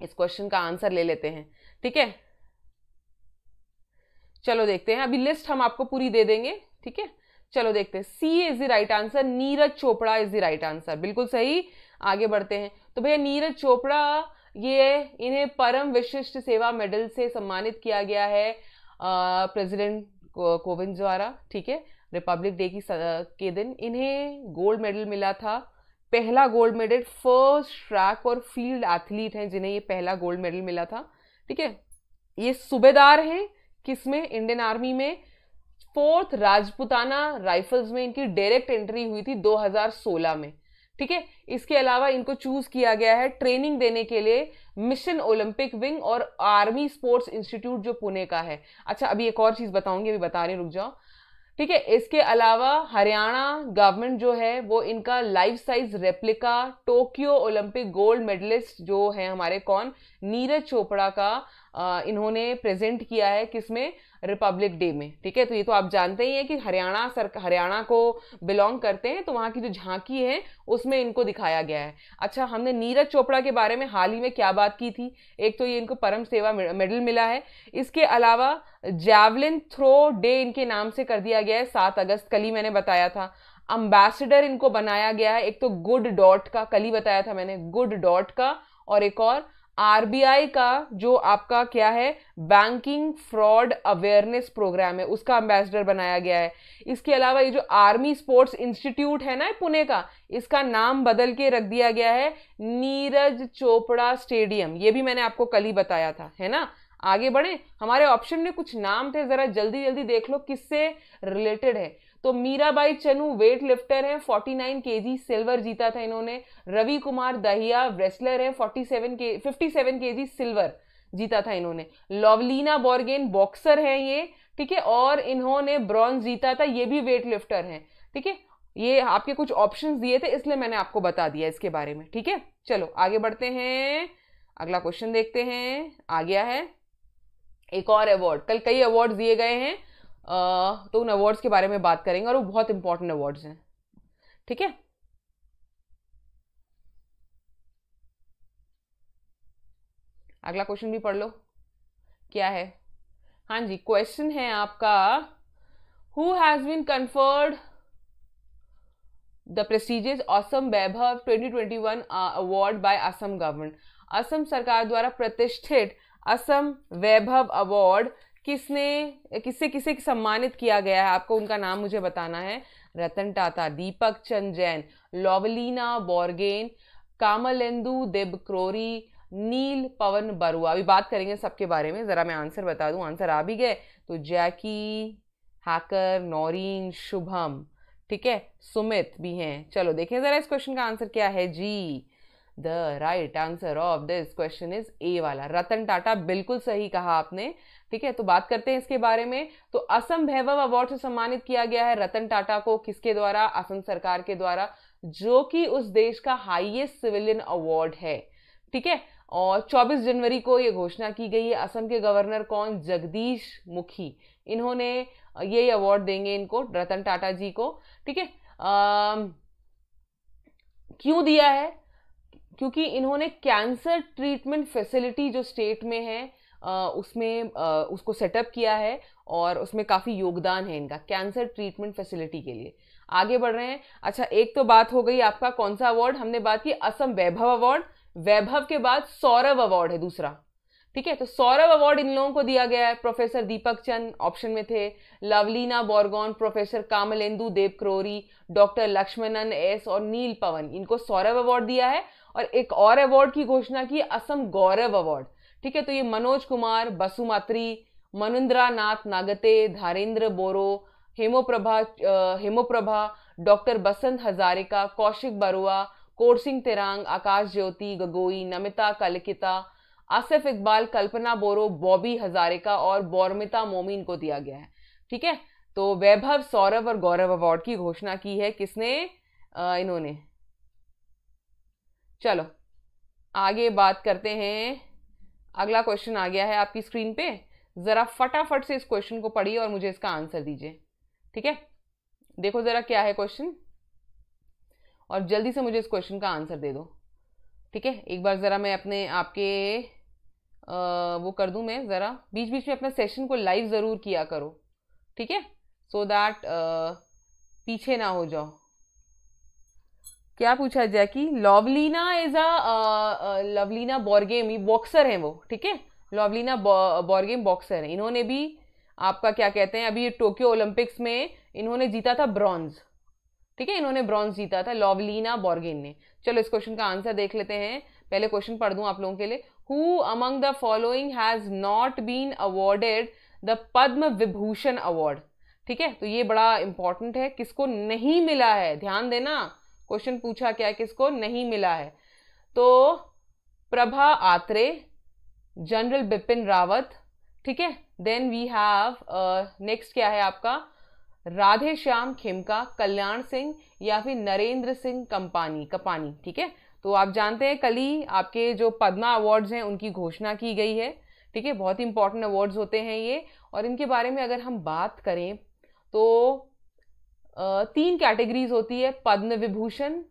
इस क्वेश्चन का आंसर ले लेते हैं। ठीक है? चलो देखते हैं। अभी लिस्ट हम आपको पूरी दे देंगे। ठीक है? चलो देखते हैं। C is the right answer Neeraj Chopra is the right answer बिल्कुल सही। आगे बढ़ते हैं। तो भैया, नीरज चोपड़ा, ये इन्हें परम विशिष्ट सेवा मेडल से सम्मानित किया गया है प्रेसिडेंट कोविंद द्वारा, ठीक है? रिपब्लिक डे की के दिन। इन्हें गोल्ड मेडल मिला था। पहला गोल्ड मेडल, फ़र्स्ट ट्रैक और फ़ील्ड एथलीट हैं जिन्हें ये पहला गोल्ड मेडल मिला था, ठीक है? ये सूबेदार हैं। किसमें? इंडियन आर्मी में। फोर्थ राजपुताना राइफल्स में इनकी डायरेक्ट एंट्री हुई थी 2016 में, ठीक है? इसके अलावा इनको चूज़ किया गया है ट्रेनिंग देने के लिए मिशन ओलंपिक विंग और आर्मी स्पोर्ट्स इंस्टीट्यूट जो पुणे का है। अच्छा अभी एक और चीज़ बताऊँगी, अभी बता रही रुक जाओ। ठीक है, इसके अलावा हरियाणा गवर्नमेंट जो है वो इनका life size replica, Tokyo Olympic gold medalist जो है हमारे कौन? नीरज चोपड़ा का इन्होंने प्रेजेंट किया है किसमें? रिपब्लिक डे में, ठीक है? तो ये तो आप जानते ही हैं कि हरियाणा सर हरियाणा को बिलोंग करते हैं तो वहाँ की जो झांकी है, उसमें इनको दिखाया गया है। अच्छा हमने नीरज चोपड़ा के बारे में हाल ही में क्या बात की थी? एक तो ये इनको परम सेवा मेडल मिला है। इसके अलावा जैवलिन थ्रो डे इनके नाम से कर दिया गया है, सात अगस्त, कल ही मैंने बताया था। अम्बेसडर इनको बनाया गया है, एक तो गुड डॉट का, कल ही बताया था मैंने गुड डॉट का, और एक और आरबीआई का जो आपका क्या है बैंकिंग फ्रॉड अवेयरनेस प्रोग्राम है, उसका एम्बेसडर बनाया गया है। इसके अलावा ये जो आर्मी स्पोर्ट्स इंस्टीट्यूट है ना पुणे का, इसका नाम बदल के रख दिया गया है, नीरज चोपड़ा स्टेडियम। ये भी मैंने आपको कल ही बताया था, है ना? आगे बढ़े, हमारे ऑप्शन में कुछ नाम थे, जरा जल्दी जल्दी देख लो किससे रिलेटेड है। तो मीराबाई चनू वेट लिफ्टर है 49 केजी सिल्वर जीता था इन्होंने। रवि कुमार दहिया रेसलर है 47 के 57 केजी सिल्वर जीता था इन्होंने। लवलीना बॉर्गेन बॉक्सर है ये, ठीक है? और इन्होंने ब्रॉन्ज जीता था, ये भी वेट लिफ्टर है, ठीक है? ये आपके कुछ ऑप्शंस दिए थे, इसलिए मैंने आपको बता दिया इसके बारे में, ठीक है? चलो, आगे बढ़ते हैं। अगला क्वेश्चन देखते हैं। आ गया है। एक और अवार्ड कल कई अवार्ड दिए गए हैं। तो उन अवार्ड्स के बारे में बात करेंगे और वो बहुत इंपॉर्टेंट अवार्ड्स हैं। ठीक है? अगला क्वेश्चन भी पढ़ लो। क्या है? हाँ जी क्वेश्चन है आपका who has been conferred the prestigious Assam Vaibhav 2021 award by Assam government Assam सरकार द्वारा प्रतिष्ठित असम वैभव अवार्ड किसने, किससे, किसे सम्मानित किया गया है? आपको उनका नाम मुझे बताना है। रतन टाटा, दीपक चंद जैन लोवलीना बोर्गेन, कामलेंदु देब क्रोरी नील पवन बरुआ। अभी बात करेंगे सबके बारे में। ज़रा मैं आंसर बता दूँ। आंसर आ भी गए तो जैकी, हैकर, नौरीन, शुभम, ठीक है? सुमित भी हैं। चलो देखें ज़रा इस क्वेश्चन का आंसर क्या है। जी the right answer of this question is A वाला। रतन टाटा, बिल्कुल सही कहा आपने। ठीक है? तो बात करते हैं इसके बारे में। तो असम वैभव अवार्ड से सम्मानित किया गया है रतन टाटा को किसके द्वारा? असम सरकार के द्वारा, जो कि उस देश का हाईएस्ट सिविलियन अवार्ड है। ठीक है? और 24 जनवरी को ये घोषणा की गई है, असम के गवर्नर कौन? जगदीश मुखी। इन्होंने ये अवार्ड देंगे इनको, रतन टाटा जी को। ठीक है? क्यों दिया है? क्योंकि इन्होंने कैंसर ट्रीटमेंट फैसिलिटी जो स्टेट में है उसमें उसको सेटअप किया है और उसमें काफ़ी योगदान है इनका कैंसर ट्रीटमेंट फैसिलिटी के लिए। आगे बढ़ रहे हैं। अच्छा एक तो बात हो गई आपका, कौन सा अवार्ड हमने बात की असम वैभव अवार्ड वैभव के बाद सौरभ अवार्ड है दूसरा। ठीक है तो सौरभ अवार्ड इन लोगों को दिया गया है। प्रोफेसर दीपक चंद ऑप्शन में थे। Lovlina Borgohain professor Kamalendu Deb Kroari doctor Lakshmanan S और नील पवन, इनको सौरभ अवार्ड दिया है। और एक और अवार्ड की घोषणा की, असम गौरव अवार्ड ठीक है तो ये मनोज कुमार बसुमात्री मनुंद्रा नाथ नागते धारेंद्र बोरो हेमोप्रभा हेमोप्रभा डॉक्टर बसंत हजारिका कौशिक बरुआ कोरसिंग तिरांग आकाश ज्योति गगोई नमिता कलकिता आसिफ इकबाल कल्पना बोरो बॉबी हजारिका और बौरमिता मोमिन को दिया गया है। ठीक है तो वैभव सौरभ और गौरव अवार्ड की घोषणा की है किसने? आ, इन्होंने। चलो आगे बात करते हैं। अगला क्वेश्चन आ गया है आपकी स्क्रीन पे। ज़रा फटाफट से इस क्वेश्चन को पढ़िए और मुझे इसका आंसर दीजिए। ठीक है? देखो ज़रा क्या है क्वेश्चन और जल्दी से मुझे इस क्वेश्चन का आंसर दे दो। ठीक है? एक बार ज़रा मैं अपने आपके आ, वो कर दूँ मैं ज़रा। बीच बीच में अपने सेशन को लाइव ज़रूर किया करो। ठीक है? सो दैट पीछे ना हो जाओ। क्या पूछा Jackie Lovlina is a Lovlina Borgohain boxer हैं वो, ठीक है? लवलीना बॉर्गेम बॉक्सर हैं। इन्होंने भी आपका क्या कहते हैं, अभी टोक्यो ओलंपिक्स में इन्होंने जीता था ब्रॉन्ज ठीक है? इन्होंने ब्रॉन्ज जीता था लवलीना बॉर्गेन ने। चलो इस क्वेश्चन का आंसर देख लेते हैं। पहले क्वेश्चन पढ़ दूँ आप लोगों के लिए। Who among the following has not been awarded the Padma Vibhushan award ठीक है? तो ये बड़ा इंपॉर्टेंट है। किसको नहीं मिला है? ध्यान देना। क्वेश्चन पूछा क्या किसको? नहीं मिला है। तो प्रभा आत्रे, जनरल बिपिन रावत, ठीक है? देन वी हैव नेक्स्ट क्या है आपका? राधे श्याम खेमका, कल्याण सिंह या फिर नरेंद्र सिंह कंपानी, कपानी, ठीक है? तो आप जानते हैं कल ही आपके जो पद्मा अवार्ड्स हैं, उनकी घोषणा की गई है, ठीक है? बहुत ही इंपॉर्टेंट अवार्ड्स होते हैं ये। और इनके बारे में अगर हम बात करें तो तीन कैटेगरीज होती है पद्म विभूषण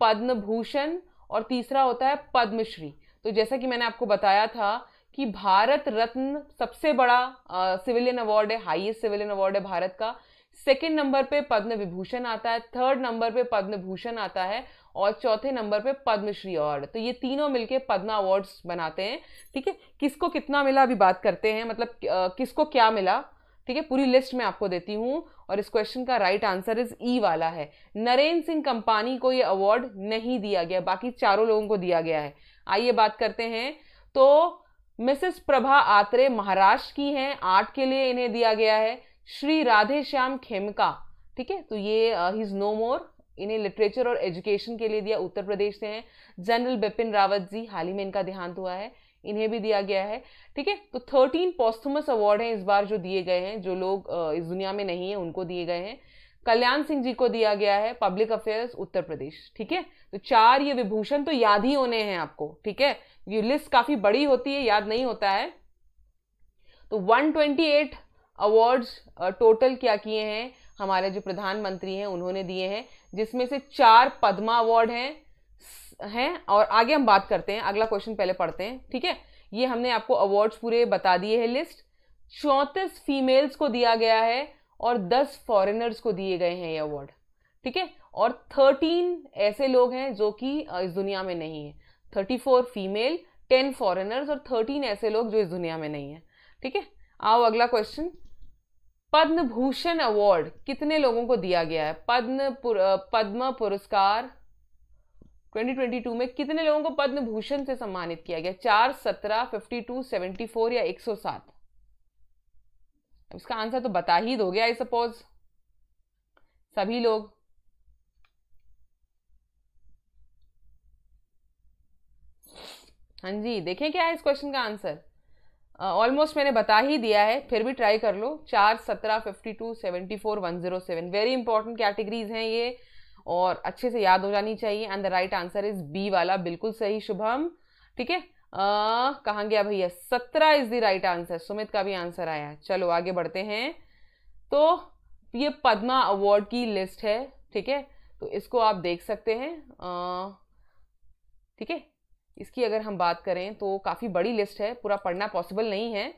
पद्म भूषण और तीसरा होता है पद्मश्री। तो जैसा कि मैंने आपको बताया था कि भारत रत्न सबसे बड़ा सिविलियन अवार्ड है हाईएस्ट सिविलियन अवार्ड है भारत का। सेकंड नंबर पे पद्म विभूषण आता है थर्ड नंबर पे पद्म भूषण आता है और चौथे नंबर पे पद्मश्री अवार्ड तो ये तीनों मिलके पद्मा अवार्ड्स बनाते हैं। ठीक है? किसको कितना मिला अभी बात करते हैं? मतलब किसको क्या मिला? ठीक है, पूरी लिस्ट में आपको देती हूँ और इस क्वेश्चन का राइट आंसर इज़ ई वाला है। नरेंद्र सिंह कंपानी को ये अवार्ड नहीं दिया गया, बाकी चारों लोगों को दिया गया है। आइए बात करते हैं। तो मिसेस प्रभा आत्रे महाराष्ट्र की हैं, आर्ट के लिए इन्हें दिया गया है। श्री राधे श्याम खेमका, ठीक है तो ये ही इज़ नो मोर इन्हें लिटरेचर और एजुकेशन के लिए दिया, उत्तर प्रदेश से हैं। जनरल बिपिन रावत जी, हाल ही में इनका देहांत हुआ है। इन्हें भी दिया गया है, ठीक है? तो थर्टीन पॉस्थुमस अवार्ड हैं इस बार जो दिए गए हैं, जो लोग इस दुनिया में नहीं है, उनको दिए गए हैं। कल्याण सिंह जी को दिया गया है पब्लिक अफेयर्स उत्तर प्रदेश, ठीक है? तो चार ये विभूषण तो याद ही होने हैं आपको, ठीक है? ये लिस्ट काफ़ी बड़ी होती है, याद नहीं होता है। तो 128 अवार्ड्स टोटल क्या किए हैं? हमारे जो प्रधानमंत्री हैं, उन्होंने दिए हैं, जिसमें से चार पद्मा अवार्ड हैं हैं, और आगे हम बात करते हैं, अगला क्वेश्चन पहले पढ़ते हैं, ठीक है? ये हमने आपको अवार्ड्स पूरे बता दिए हैं लिस्ट चौंतीस फीमेल्स को दिया गया है और दस फॉरेनर्स को दिए गए हैं ये अवार्ड ठीक है? और थर्टीन ऐसे लोग हैं जो कि इस दुनिया में नहीं है। Thirty four female ten foreigners और थर्टीन ऐसे लोग जो इस दुनिया में नहीं है, ठीक है? आओ अगला क्वेश्चन पद्म भूषण अवार्ड कितने लोगों को दिया गया है? पद्म पद्म पुरस्कार 2022 में कितने लोगों को पद्म भूषण से सम्मानित किया गया? चार सत्रह फिफ्टी टू सेवेंटी फोर या एक सौ सात? इसका आंसर तो बता ही दोगे आई सपोज़ सभी लोग। हाँ जी देखें क्या है इस क्वेश्चन का आंसर। ऑलमोस्ट uh, मैंने बता ही दिया है फिर भी ट्राई कर लो। चार सत्रह fifty two seventy four one zero seven very important categories हैं ये। और अच्छे से याद हो जानी चाहिए। And the right answer is B वाला। बिल्कुल सही, शुभम। ठीक है? कहाँ गया भैया? सत्रह is the right answer Sumit का भी आंसर आया चलो, आगे बढ़ते हैं। तो ये पद्मा अवार्ड की लिस्ट है। ठीक है? तो इसको आप देख सकते हैं। ठीक है? इसकी अगर हम बात करें तो काफ़ी बड़ी लिस्ट है। पूरा पढ़ना पॉसिबल नहीं है।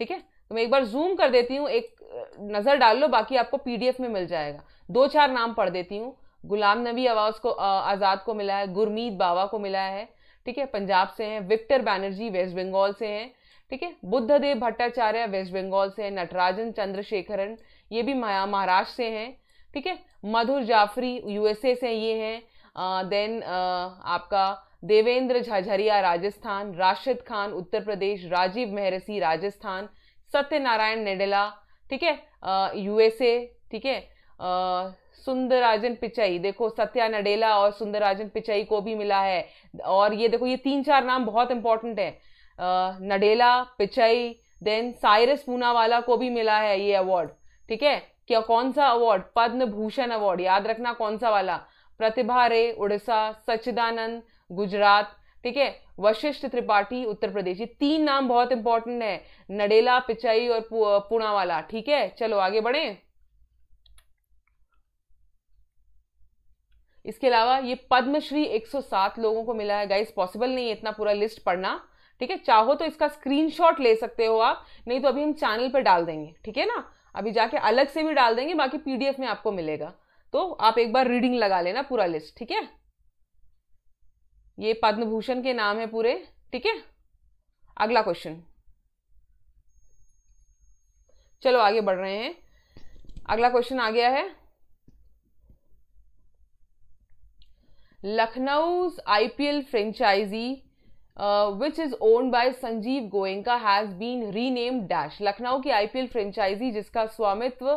ठीक है? तो मैं एक बार जूम कर देती हूँ। एक नज़र डाल लो। बाकी आपको पीडीएफ में मिल जाएगा। दो चार नाम पढ़ देती हूँ। गुलाम नबी आवाज़ को आज़ाद को मिला है, गुरमीत बाबा को मिला है, ठीक है, पंजाब से हैं, विक्टर बैनर्जी वेस्ट बंगाल से हैं, ठीक है, बुद्धदेव भट्टाचार्य वेस्ट बंगाल से हैं, नटराजन चंद्रशेखरन, ये भी महाराष्ट्र से हैं, ठीक है, मधुर जाफरी यूएसए से ये हैं देन आपका देवेंद्र झाझरिया राजस्थान, राशिद खान उत्तर प्रदेश, राजीव मेहरसी राजस्थान, सत्यनारायण नेडेला, ठीक है यूएसए ठीक है सुंदरराजन पिचाई। देखो, सत्या नडेला और सुंदरराजन पिचाई को भी मिला है। और ये देखो, ये तीन चार नाम बहुत इंपॉर्टेंट है। नडेला, पिचाई देन साइरस पूनावाला को भी मिला है ये अवार्ड ठीक है? क्या कौन सा अवार्ड पद्म भूषण अवार्ड याद रखना कौन सा वाला? प्रतिभा रे, उड़ीसा, सच्चिदानंद, गुजरात। ठीक है? वशिष्ठ त्रिपाठी, उत्तर प्रदेश। ये तीन नाम बहुत इंपॉर्टेंट है। नडेला, पिचाई और पूनावाला। ठीक है? चलो, आगे बढ़े। इसके अलावा ये पद्मश्री 107 लोगों को मिला है। गाइस पॉसिबल नहीं है इतना पूरा लिस्ट पढ़ना। ठीक है? चाहो तो इसका स्क्रीनशॉट ले सकते हो आप, नहीं तो अभी हम चैनल पर डाल देंगे। ठीक है ना? अभी जाके अलग से भी डाल देंगे, बाकी पीडीएफ में आपको मिलेगा। तो आप एक बार रीडिंग लगा लेना पूरा लिस्ट ठीक है? ये पद्म भूषण के नाम है पूरे। ठीक है? अगला क्वेश्चन चलो आगे बढ़ रहे हैं। अगला क्वेश्चन आ गया है। Lucknow IPL franchise which is owned by Sanjiv Goenka has been rename dash Lucknow की आईपीएल फ्रेंचाइजी जिसका स्वामित्व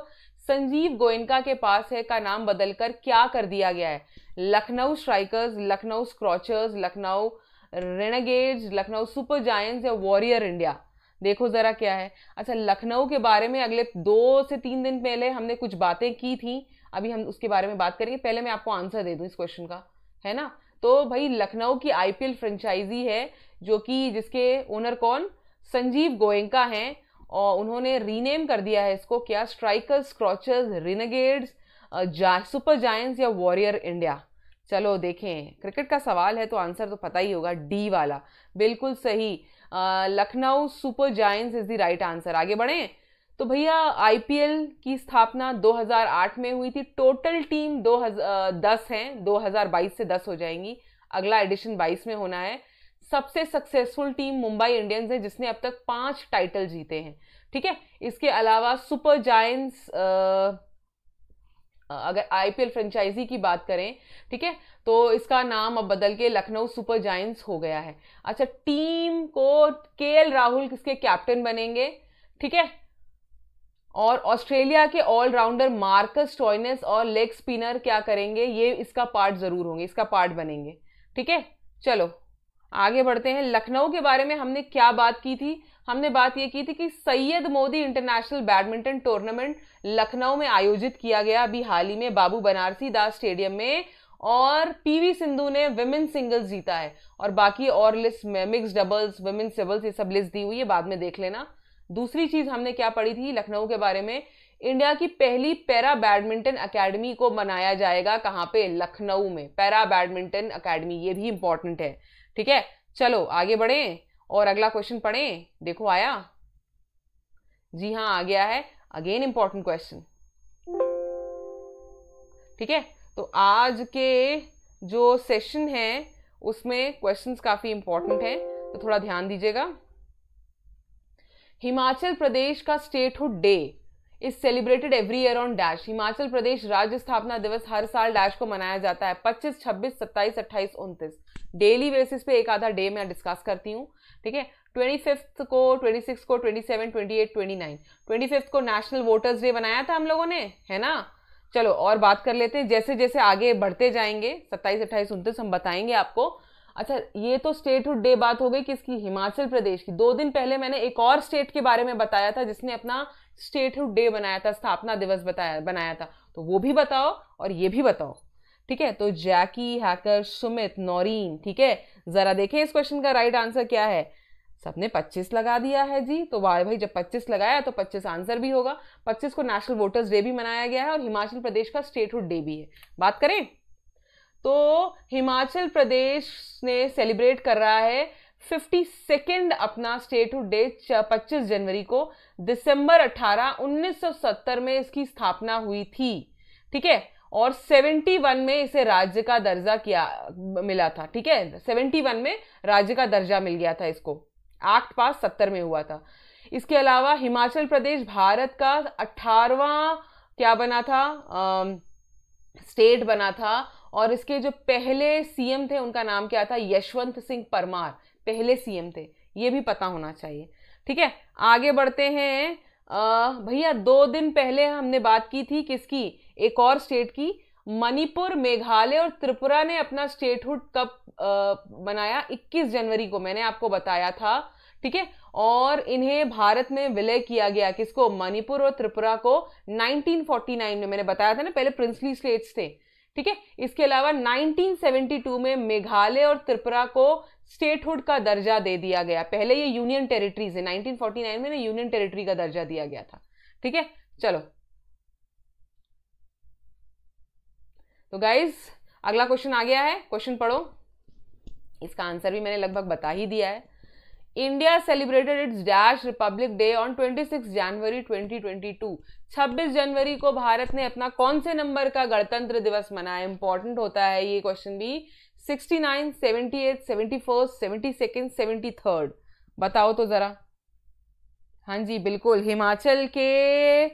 संजीव गोयनका के पास है का नाम बदलकर क्या कर दिया गया है? Lucknow Strikers Lucknow Scorchers Lucknow Renegades Lucknow Super Giants या वॉरियर इंडिया देखो जरा क्या है। अच्छा लखनऊ के बारे में अगले दो से तीन दिन पहले हमने कुछ बातें की थी। अभी हम उसके बारे में बात करेंगे। पहले मैं आपको आंसर दे दूँ इस क्वेश्चन का। है ना? तो भाई लखनऊ की आईपीएल फ्रेंचाइजी है जो कि जिसके ओनर कौन? संजीव गोयंका हैं और उन्होंने रीनेम कर दिया है इसको क्या? स्ट्राइकर्स क्रॉचर्स रिनेगेड्स जा, सुपर जायंट्स या वॉरियर इंडिया चलो देखें क्रिकेट का सवाल है तो आंसर तो पता ही होगा डी वाला। बिल्कुल सही। Lucknow Super Giants is the right answer आगे बढ़े। तो भैया आईपीएल की स्थापना 2008 में हुई थी। टोटल टीम दो दस हैं। 2022 से 10 हो जाएँगी। अगला एडिशन 22 में होना है। सबसे सक्सेसफुल टीम मुंबई इंडियंस है, जिसने अब तक पाँच टाइटल जीते हैं। ठीक है? इसके अलावा सुपर जायंट्स अगर आईपीएल फ्रेंचाइजी की बात करें, ठीक है? तो इसका नाम अब बदल के लखनऊ सुपर जायंट्स हो गया है। अच्छा टीम को के राहुल किसके कैप्टन बनेंगे। ठीक है? और ऑस्ट्रेलिया के ऑलराउंडर मार्कस टॉयनेस और लेग स्पिनर क्या करेंगे? ये इसका पार्ट ज़रूर होंगे, इसका पार्ट बनेंगे। ठीक है? चलो, आगे बढ़ते हैं। लखनऊ के बारे में हमने क्या बात की थी? हमने बात ये की थी कि Syed Modi international badminton tournament Lucknow में आयोजित किया गया। अभी हाल ही में बाबू बनारसी दास स्टेडियम में और पीवी सिंधु ने विमेन सिंगल्स जीता है। और बाकी और लिस्ट में मिक्स डबल्स विमेन सिबल्स ये सब लिस्ट दी हुई है, बाद में देख लेना। दूसरी चीज़ हमने क्या पढ़ी थी लखनऊ के बारे में? इंडिया की पहली पैरा बैडमिंटन अकेडमी को बनाया जाएगा कहाँ पे? लखनऊ में। पैरा बैडमिंटन अकेडमी ये भी इंपॉर्टेंट है। ठीक है? चलो, आगे बढ़े और अगला क्वेश्चन पढ़े। देखो आया। जी हाँ आ गया है। अगेन इंपॉर्टेंट क्वेश्चन ठीक है? तो आज के जो सेशन है, उसमें क्वेश्चंस काफ़ी इंपॉर्टेंट हैं तो थोड़ा ध्यान दीजिएगा। हिमाचल प्रदेश का statehood day is celebrated every year on dash. Himachal Pradesh राज्य स्थापना दिवस हर साल डैश को मनाया जाता है। 25, 26, 27, 28, 29 डेली बेसिस पे एक आधा डे मैं डिस्कस करती हूँ ठीक है? ट्वेंटी फिफ्थ को ट्वेंटी सिक्स को twenty seven twenty eight twenty nine. Twenty fifth को नेशनल वोटर्स डे बनाया था हम लोगों ने है ना? चलो और बात कर लेते हैं। जैसे जैसे आगे बढ़ते जाएँगे सत्ताईस अट्ठाईस उनतीस हम बताएँगे आपको। अच्छा ये तो स्टेटहुड डे बात हो गई किसकी हिमाचल प्रदेश की। दो दिन पहले मैंने एक और स्टेट के बारे में बताया था, जिसने अपना स्टेटहुड डे बनाया था, स्थापना दिवस बताया, बनाया था। तो वो भी बताओ और ये भी बताओ। ठीक है? तो जैकी, हैकर, सुमित, नौरीन, ठीक है? जरा देखें इस क्वेश्चन का राइट आंसर क्या है। सबने 25 लगा दिया है जी। तो वाह भाई, जब 25 लगाया तो 25 आंसर भी होगा। 25 को नेशनल वोटर्स डे भी मनाया गया है और हिमाचल प्रदेश का स्टेटहुड डे भी है। बात करें? तो हिमाचल प्रदेश ने सेलिब्रेट कर रहा है फिफ्टी सेकेंड अपना स्टेटहुड डे 25 जनवरी को। दिसंबर 18 1970 में इसकी स्थापना हुई थी ठीक है? और 71 में इसे राज्य का दर्जा किया मिला था ठीक है? 71 में राज्य का दर्जा मिल गया था इसको। एक्ट पास 70 में हुआ था। इसके अलावा हिमाचल प्रदेश भारत का अठारवा क्या बना था? आ, स्टेट बना था। और इसके जो पहले सीएम थे, उनका नाम क्या था? यशवंत सिंह परमार। पहले सीएम थे। ये भी पता होना चाहिए। ठीक है? आगे बढ़ते हैं। भैया, दो दिन पहले हमने बात की थी किसकी? एक और स्टेट की। मणिपुर, मेघालय और त्रिपुरा ने अपना स्टेटहुड कब बनाया 21 जनवरी को मैंने आपको बताया था। ठीक है? और इन्हें भारत में विलय किया गया किसको? मणिपुर और त्रिपुरा को। 1949 में मैंने बताया था ना, पहले प्रिंसली स्टेट्स थे। ठीक है? इसके अलावा 1972 में मेघालय और त्रिपुरा को स्टेटहुड का दर्जा दे दिया गया। पहले ये यूनियन टेरिटरीज है 1949 में ना यूनियन टेरिटरी का दर्जा दिया गया था। ठीक है? चलो। तो गाइज़ अगला क्वेश्चन आ गया है। क्वेश्चन पढ़ो। इसका आंसर भी मैंने लगभग बता ही दिया है। India celebrated its dash Republic Day on 26 जनवरी 2022 26 जनवरी को भारत ने अपना कौन से नंबर का गणतंत्र दिवस मनाया? इंपॉर्टेंट होता है ये क्वेश्चन भी। 69, 78, 71, 72, 73 बताओ तो जरा। हाँ जी बिल्कुल। हिमाचल के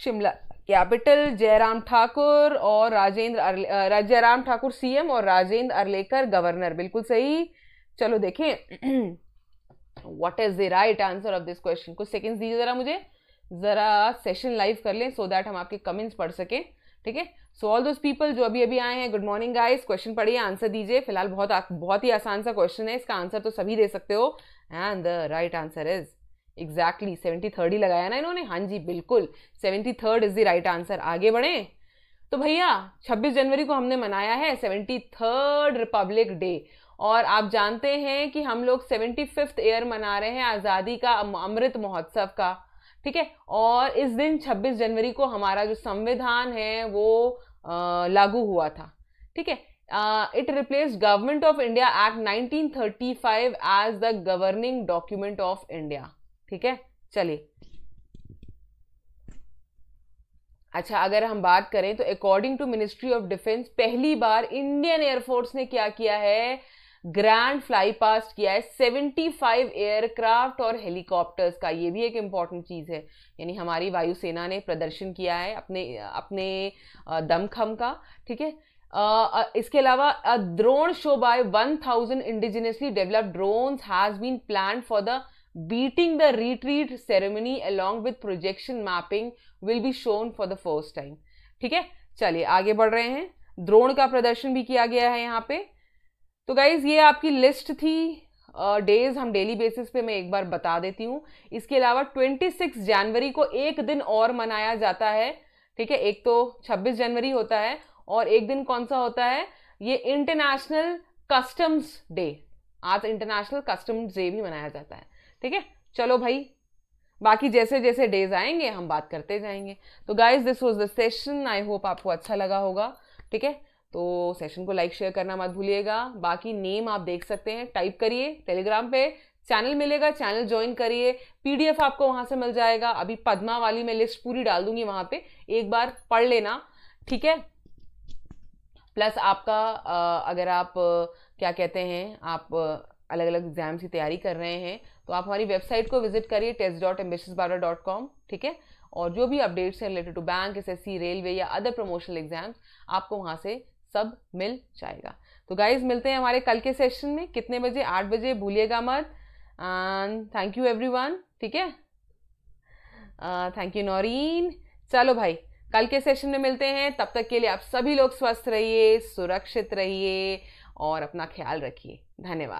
शिमला कैपिटल जयराम ठाकुर और राजेंद्र जयराम ठाकुर सीएम और राजेंद्र अरलेकर गवर्नर। बिल्कुल सही। चलो देखें। What is the right answer of this question कुछ सेकंड्स दीजिए जरा मुझे। जरा सेशन लाइव कर लें सो so दैट हम आपके कमेंट्स पढ़ सकें। ठीक है? सो ऑल दोज पीपल जो अभी अभी आए हैं गुड मॉर्निंग गाइस क्वेश्चन पढ़िए आंसर दीजिए। फ़िलहाल बहुत बहुत ही आसान सा क्वेश्चन है। इसका आंसर तो सभी दे सकते हो। And the right answer is exactly seventy third ही लगाया ना इन्होंने? हाँ जी, बिल्कुल। Seventy third is the right answer आगे बढ़े। तो भैया 26 जनवरी को हमने मनाया है सेवेंटी थर्ड रिपब्लिक डे और आप जानते हैं कि हम लोग सेवेंटी फिफ्थ ईयर मना रहे हैं आज़ादी का अमृत महोत्सव का ठीक है? और इस दिन 26 जनवरी को हमारा जो संविधान है वो आ, लागू हुआ था ठीक है? It replace Government of India Act 1935 as the governing document of India ठीक है? चलिए। अच्छा अगर हम बात करें तो according to Ministry of Defence पहली बार इंडियन एयरफोर्स ने क्या किया है? ग्रैंड फ्लाई पास्ट किया है। 75 एयरक्राफ्ट और हेलीकॉप्टर्स का ये भी एक इंपॉर्टेंट चीज़ है। यानी हमारी वायुसेना ने प्रदर्शन किया है अपने अपने दमखम का, ठीक है? इसके अलावा a drone show by 1000 indigenously developed drones has been plan for the Beating the Retreat ceremony along with projection mapping will be shown for the first time ठीक है? चलिए, आगे बढ़ रहे हैं। द्रोण का प्रदर्शन भी किया गया है यहाँ पे। तो गाइज़ ये आपकी लिस्ट थी। डेज़ uh, हम डेली बेसिस पे मैं एक बार बता देती हूँ। इसके अलावा 26 जनवरी को एक दिन और मनाया जाता है। ठीक है? एक तो 26 जनवरी होता है और एक दिन कौन सा होता है? ये इंटरनेशनल कस्टम्स डे आज इंटरनेशनल कस्टम्स डे भी मनाया जाता है। ठीक है? चलो भाई बाकी जैसे जैसे डेज़ आएँगे हम बात करते जाएँगे। तो guys this was the session I hope आपको अच्छा लगा होगा। ठीक है? तो सेशन को लाइक शेयर करना मत भूलिएगा। बाकी नेम आप देख सकते हैं। टाइप करिए टेलीग्राम पे। चैनल मिलेगा चैनल ज्वाइन करिए। पीडीएफ आपको वहाँ से मिल जाएगा। अभी पद्मा वाली मैं लिस्ट पूरी डाल दूँगी वहाँ पे। एक बार पढ़ लेना, ठीक है? प्लस आपका अगर आप, क्या कहते हैं, आप अलग अलग एग्ज़ाम्स की तैयारी कर रहे हैं तो आप हमारी वेबसाइट को विज़िट करिए test dot ambitious dot com ठीक है? और जो भी अपडेट्स हैं related to bank SSC railway या अदर प्रमोशनल एग्ज़ाम्स आपको वहाँ से सब मिल जाएगा। तो गाइज़ मिलते हैं हमारे कल के सेशन में। कितने बजे? आठ बजे। भूलिएगा मत। थैंक यू एवरी ठीक है? थैंक यू नौरीन चलो भाई, कल के सेशन में मिलते हैं। तब तक के लिए आप सभी लोग स्वस्थ रहिए, सुरक्षित रहिए और अपना ख्याल रखिए। धन्यवाद।